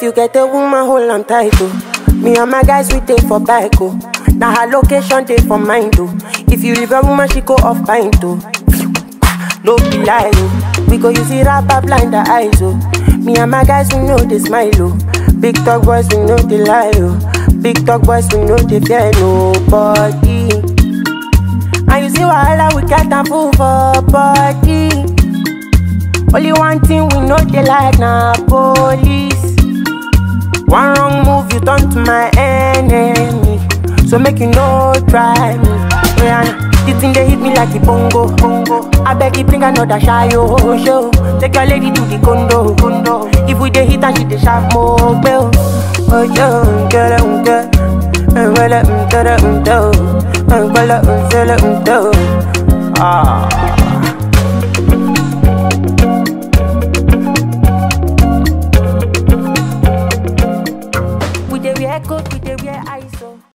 If you get a woman, hold on tight, oh. Me and my guys, we take for bike, oh. Now her location, take for mine, oh. If you leave a woman, she go off pint, oh. No be lie, oh. We go use it blind the eyes, oh. Me and my guys, we know they smile, oh. Big Thug Boys, we know they lie, oh. Big Thug Boys, we know they fear nobody. And you see why wahala, we get a fool for body. Only one thing we know they like na you turn to my enemy. So make you no try me. Yeah, the thing they hit me like a bongo, bongo. I beg you bring another shy oh, show. Take your lady to the condo, condo. If we dey hit and she dey sharp more. Oh yo, get it, get it. Well, get it, get it, get it. Ah. Echo off with the wear eyes on.